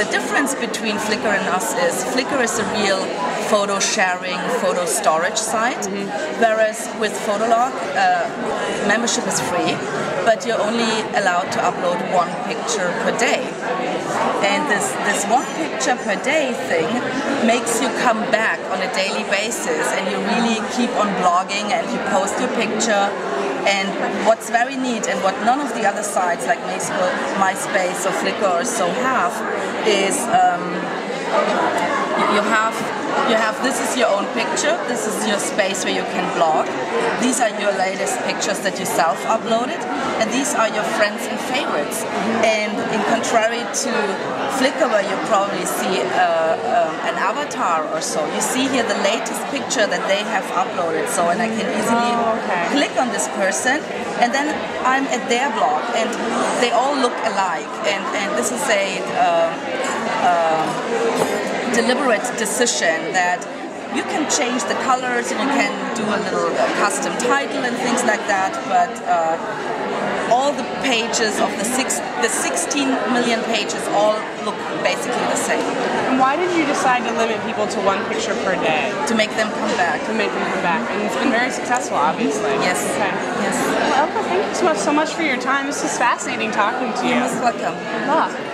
the difference between Flickr and us is Flickr is a real photo sharing, photo storage site, mm-hmm. whereas with Fotolog, uh, membership is free, but you're only allowed to upload one picture per day. And this, this one picture per day thing makes you come back on a daily basis and you really keep on blogging and you post your picture and what's very neat and what none of the other sites like MySpace or Flickr or so have is um, you have you have this is your own picture. This is your space where you can blog. These are your latest pictures that you self uploaded and these are your friends and favorites. And in contrary to Flickr where you probably see uh, um, an avatar or so you see here the latest picture that they have uploaded. So and I can easily oh, okay. Click on this person and then I'm at their blog and they all look alike and, and this is a uh, uh, deliberate decision that you can change the colors and you can do a little custom title and things like that, but uh, all the pages of the six, the 16 million pages all look basically the same. And why did you decide to limit people to one picture per day? To make them come back. To make them come back, and it's been very successful, obviously. Yes. Okay. Yes. Well, Elke, thank you so much, so much for your time. This is fascinating talking to you. You're most welcome. Good luck.